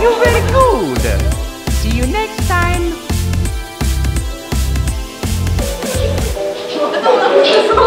you're very good. See you next time.